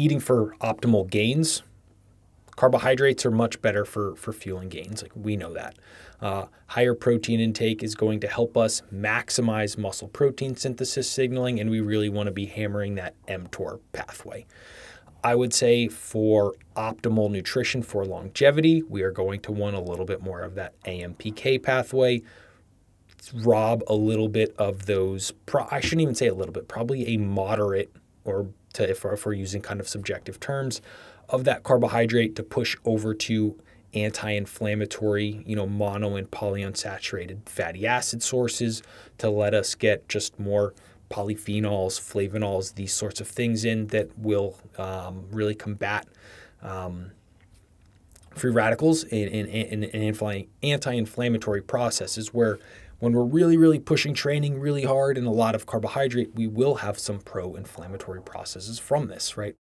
eating for optimal gains, carbohydrates are much better for, for fueling gains. Like we know that. Uh, higher protein intake is going to help us maximize muscle protein synthesis signaling, and we really want to be hammering that mTOR pathway. I would say for optimal nutrition for longevity, we are going to want a little bit more of that AMPK pathway. Rob a little bit of those, I shouldn't even say a little bit, probably a moderate, or to, if, if we're using kind of subjective terms, of that carbohydrate to push over to anti-inflammatory, you know, mono and polyunsaturated fatty acid sources to let us get just more polyphenols, flavonols, these sorts of things in that will um, really combat um, free radicals and, and, and anti-inflammatory processes where when we're really, really pushing training really hard and a lot of carbohydrate, we will have some pro-inflammatory processes from this, right?